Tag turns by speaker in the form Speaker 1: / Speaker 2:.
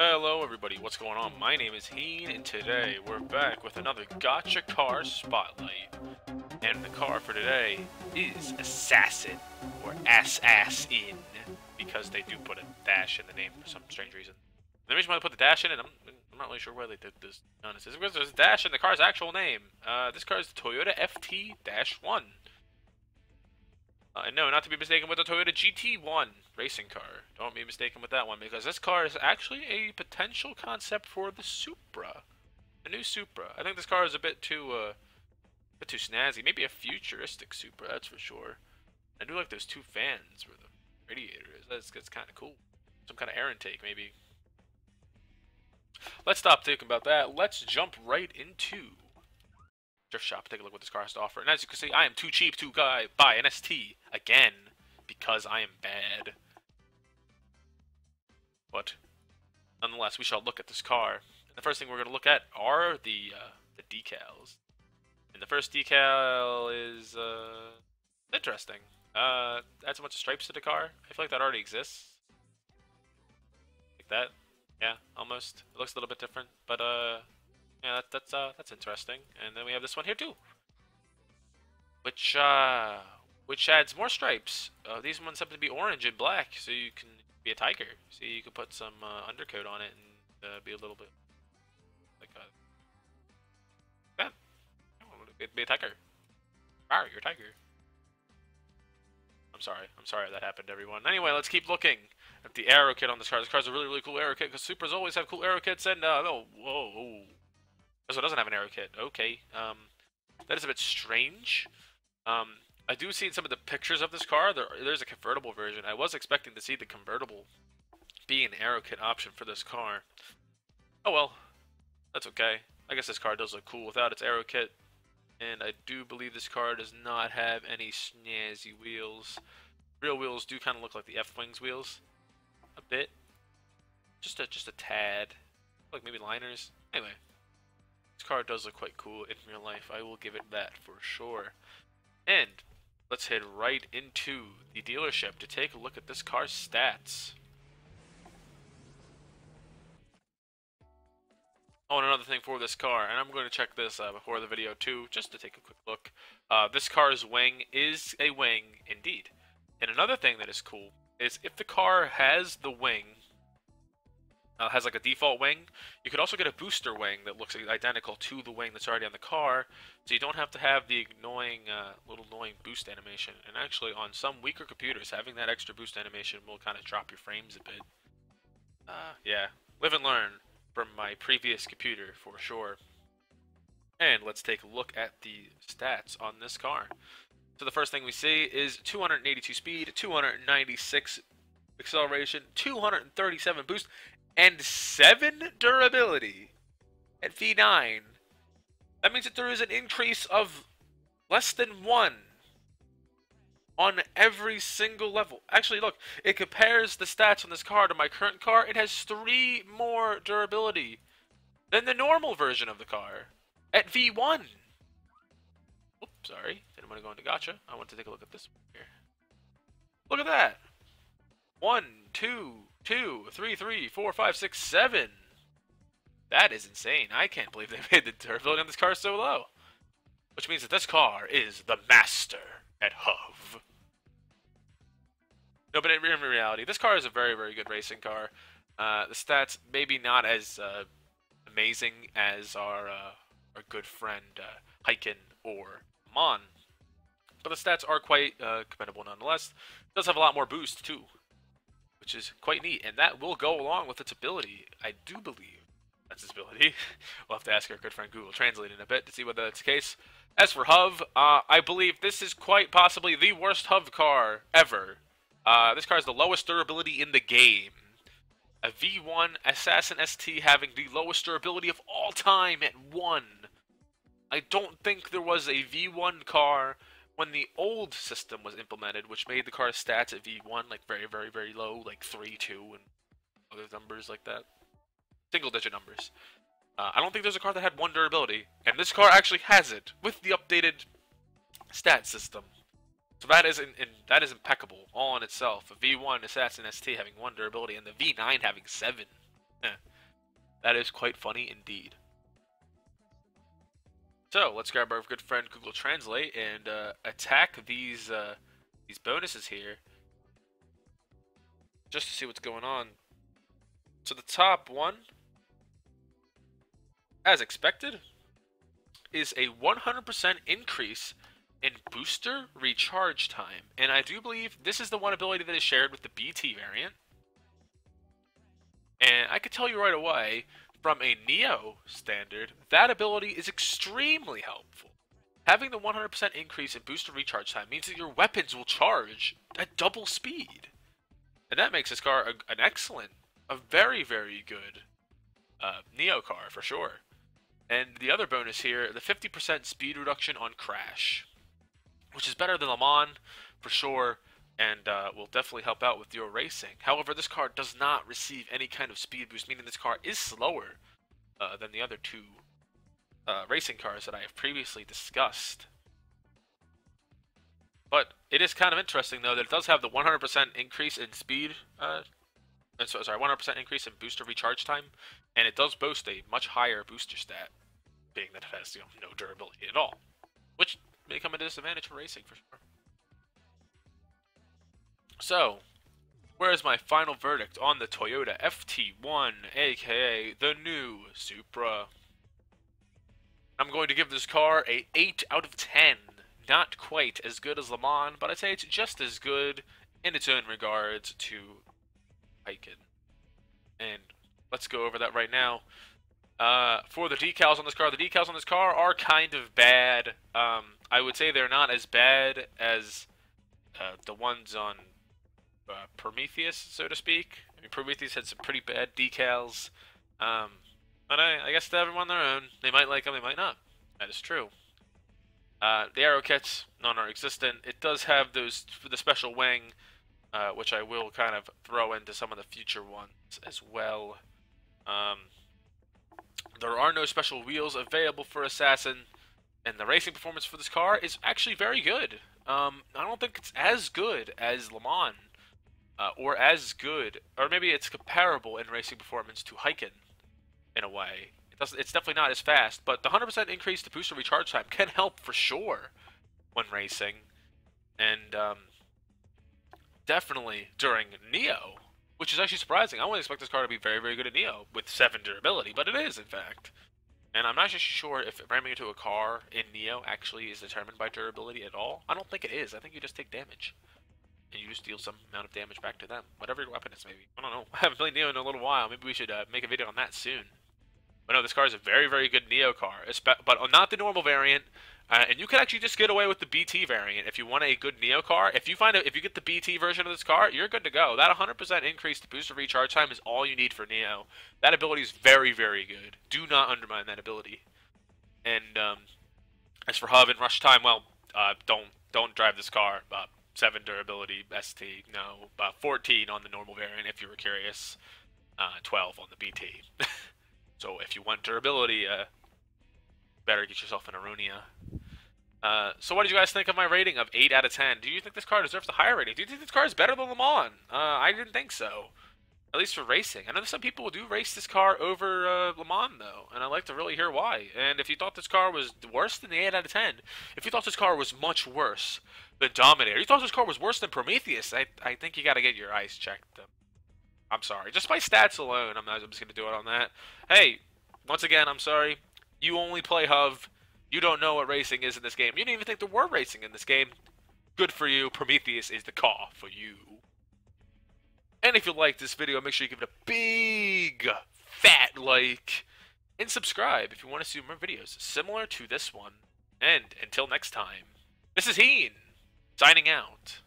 Speaker 1: Hello everybody, what's going on? My name is Heen, and today we're back with another Gotcha Car Spotlight. And the car for today is Assassin, or Assassin, because they do put a dash in the name for some strange reason. The reason why they put the dash in it, I'm, I'm not really sure why they did this. Honest, is because there's a dash in the car's actual name. Uh, this car is the Toyota FT-1. Uh, no, not to be mistaken with the Toyota GT1 racing car. Don't be mistaken with that one because this car is actually a potential concept for the Supra, the new Supra. I think this car is a bit too, uh, a bit too snazzy. Maybe a futuristic Supra, that's for sure. I do like those two fans where the radiator is. That's, that's kind of cool. Some kind of air intake, maybe. Let's stop thinking about that. Let's jump right into thrift shop, take a look what this car has to offer. And as you can see, I am too cheap to buy an ST again because I am bad. But nonetheless, we shall look at this car. And the first thing we're going to look at are the uh, the decals. And the first decal is uh, interesting. Uh, adds a bunch of stripes to the car. I feel like that already exists. Like that. Yeah, almost. It looks a little bit different, but uh, yeah, that, that's uh, that's interesting. And then we have this one here too, which uh, which adds more stripes. Uh, these ones happen to be orange and black, so you can be a tiger. So you can put some uh, undercoat on it and uh, be a little bit like a yeah, be a tiger. Ah, you're a tiger. I'm sorry. I'm sorry that happened, everyone. Anyway, let's keep looking at the aero kit on this car. This car's a really, really cool aero kit because Supras always have cool aero kits. And uh, oh, whoa, whoa, this one doesn't have an aero kit. Okay. Um, that is a bit strange. Um, I do see some of the pictures of this car, there, there's a convertible version. I was expecting to see the convertible be an aero kit option for this car. Oh well, that's okay. I guess this car does look cool without its aero kit. And I do believe this car does not have any snazzy wheels. Real wheels do kind of look like the F-Wings wheels. A bit. Just a, just a tad. Like maybe liners. Anyway, this car does look quite cool in real life. I will give it that for sure. And let's head right into the dealership to take a look at this car's stats. Oh, and another thing for this car, and I'm going to check this uh, before the video too, just to take a quick look. Uh, this car's wing is a wing indeed. And another thing that is cool is if the car has the wing uh, has like a default wing. You could also get a booster wing that looks identical to the wing that's already on the car, so you don't have to have the annoying uh, little annoying boost animation. And actually, on some weaker computers, having that extra boost animation will kind of drop your frames a bit. Uh, yeah, live and learn from my previous computer for sure. And let's take a look at the stats on this car. So the first thing we see is 282 speed, 296 acceleration, 237 boost, and 7 durability at V9. That means that there is an increase of less than 1 on every single level. Actually, look, it compares the stats on this car to my current car. It has 3 more durability than the normal version of the car at V1. Oops, sorry. Didn't want to go into gotcha. I want to take a look at this one here. Look at that. One, two, two, three, three, four, five, six, seven. That is insane. I can't believe they made the durability on this car so low. Which means that this car is the master at HUV. No, but in reality, this car is a very, very good racing car. Uh, the stats maybe not as uh, amazing as our uh, our good friend uh, or Mon, but the stats are quite uh, commendable nonetheless. It does have a lot more boost too which is quite neat, and that will go along with its ability. I do believe that's its ability. we'll have to ask our good friend Google Translate in a bit to see whether that's the case. As for HUV, uh, I believe this is quite possibly the worst HUV car ever. Uh, this car has the lowest durability in the game. A V1 Assassin ST having the lowest durability of all time at 1. I don't think there was a V1 car when the old system was implemented, which made the car's stats at V1 like very, very, very low, like 3, 2, and other numbers like that. Single digit numbers. Uh, I don't think there's a car that had one durability, and this car actually has it with the updated stat system. So that is in, in, that is impeccable all in itself. A V1 Assassin ST having one durability and the V9 having seven. Eh. That is quite funny indeed. So let's grab our good friend Google Translate and uh, attack these uh, these bonuses here, just to see what's going on. So the top one, as expected, is a 100% increase in booster recharge time, and I do believe this is the one ability that is shared with the BT variant. And I could tell you right away, from a Neo standard, that ability is extremely helpful. Having the 100% increase in booster recharge time means that your weapons will charge at double speed. And that makes this car a, an excellent, a very, very good uh, Neo car for sure. And the other bonus here, the 50% speed reduction on crash, which is better than Le Mans for sure, and uh, will definitely help out with your racing. However, this car does not receive any kind of speed boost, meaning this car is slower uh, than the other two uh, racing cars that I have previously discussed. But it is kind of interesting, though, that it does have the 100% increase in speed, uh, so, sorry, 100% increase in booster recharge time, and it does boast a much higher booster stat, being that it has you know, no durability at all, which may come at a disadvantage for racing for sure. So, where is my final verdict on the Toyota FT1, aka the new Supra? I'm going to give this car a 8 out of 10. Not quite as good as Le Mans, but I'd say it's just as good in its own regards to Hyken. And let's go over that right now. Uh, for the decals on this car, the decals on this car are kind of bad. Um, I would say they're not as bad as uh, the ones on uh, Prometheus, so to speak. I mean, Prometheus had some pretty bad decals. Um, but I, I guess to everyone their own. They might like them, they might not. That is true. Uh, the aero kits, non-existent. It does have those the special wing, uh, which I will kind of throw into some of the future ones as well. Um, there are no special wheels available for Assassin, and the racing performance for this car is actually very good. Um, I don't think it's as good as Le Mans, uh, or as good, or maybe it's comparable in racing performance to Hyken, in a way. It doesn't, it's definitely not as fast, but the 100% increase to booster recharge time can help for sure when racing, and um, definitely during Neo, which is actually surprising. I wouldn't expect this car to be very, very good at Neo with 7 durability, but it is, in fact. And I'm not actually sure if ramming into a car in Neo actually is determined by durability at all. I don't think it is. I think you just take damage and you just deal some amount of damage back to them. Whatever your weapon is, maybe. I don't know. I haven't played Neo in a little while. Maybe we should uh, make a video on that soon. But no, this car is a very, very good Neo car, but not the normal variant. Uh, and you can actually just get away with the BT variant if you want a good Neo car. If you find a, if you get the BT version of this car, you're good to go. That 100% increase to booster recharge time is all you need for Neo. That ability is very, very good. Do not undermine that ability. And um, as for Hub and Rush Time, well, uh, don't don't drive this car. Uh, 7 durability ST, no, uh, 14 on the normal variant if you were curious, uh, 12 on the BT. so if you want durability, uh, better get yourself an Arunia. Uh, so what did you guys think of my rating of 8 out of 10? Do you think this car deserves a higher rating? Do you think this car is better than Le Mans? Uh, I didn't think so. At least for racing. I know some people do race this car over uh, Le Mans, though, and I'd like to really hear why. And if you thought this car was worse than the 8 out of 10, if you thought this car was much worse than Dominator, you thought this car was worse than Prometheus, I, I think you got to get your eyes checked. I'm sorry. Just by stats alone, I'm, not, I'm just going to do it on that. Hey, once again, I'm sorry. You only play HOV. You don't know what racing is in this game. You didn't even think there were racing in this game. Good for you. Prometheus is the car for you. And if you like this video, make sure you give it a big fat like and subscribe if you want to see more videos similar to this one. And until next time, this is Heen signing out.